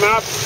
come up.